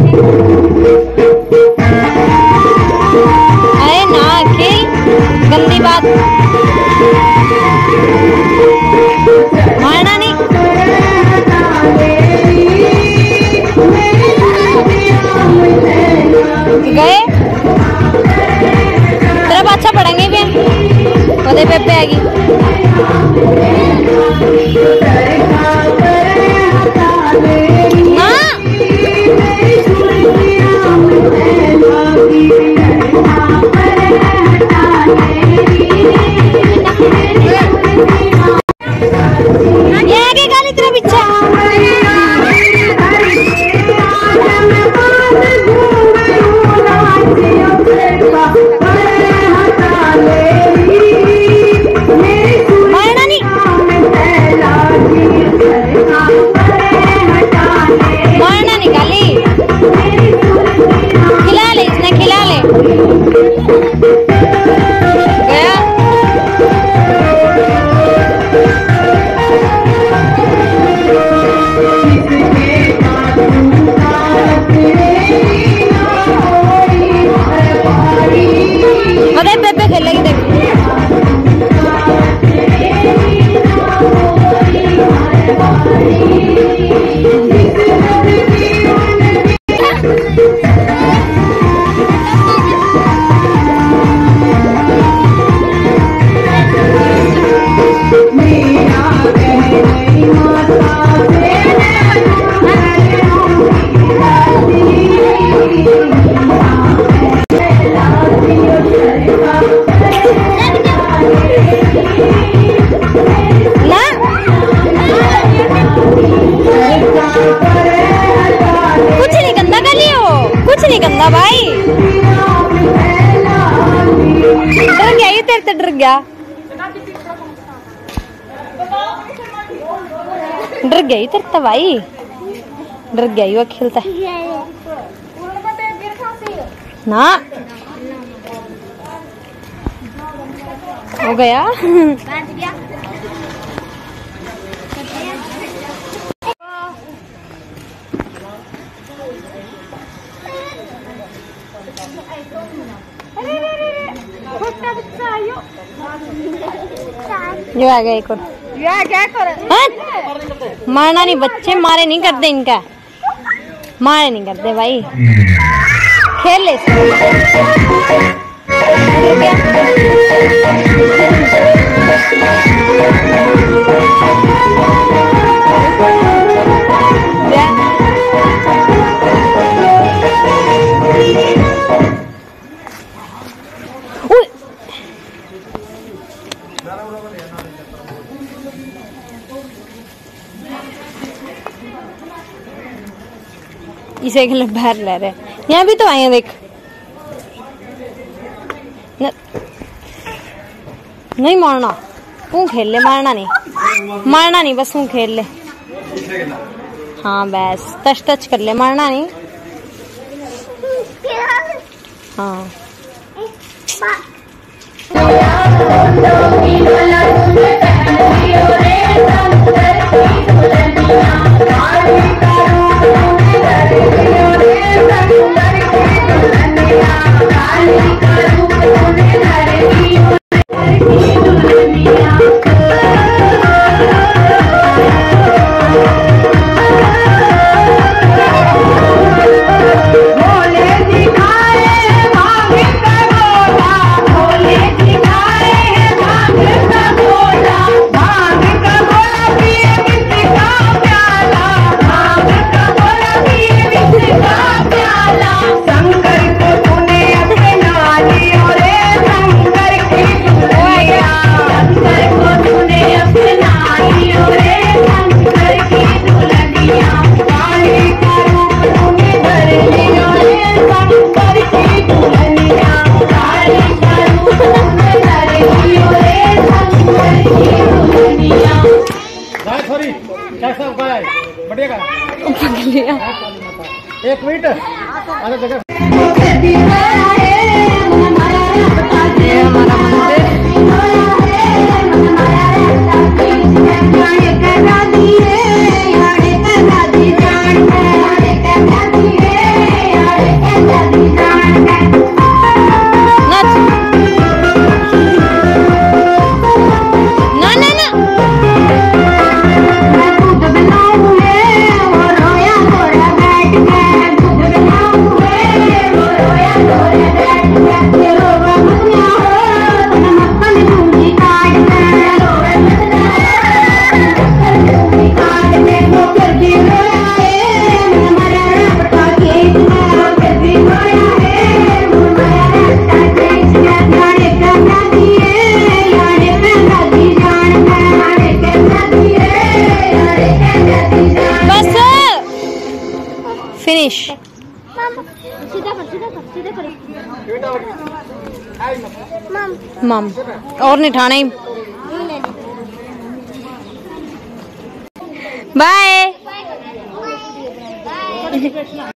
अरे ना, अखिल, गंदी बात। मारना नहीं। गए? तेरा अच्छा पढ़ेंगे भी हम। पे आएगी। गंदा भाई डर गया ये तेरे से डर गया डर गया तेरे भाई डर गया वो खेलता ना हो गया जो आ गया एक और। क्या कर हाँ? मारना नहीं बच्चे मारे नहीं करते इनका। मारे नहीं करते भाई। खेल ले इसे एक लोग बाहर ले रहे हैं। यहाँ भी तो आए हैं, देख. नहीं मारना। तू खेल ले, मारना नहीं। मारना नहीं, बस तू खेल ले। हाँ बस। टच टच कर ले, मारना नहीं। हाँ। बढ़िया एक मिनट। एक मिनट मम। और नहीं ठाने बाय।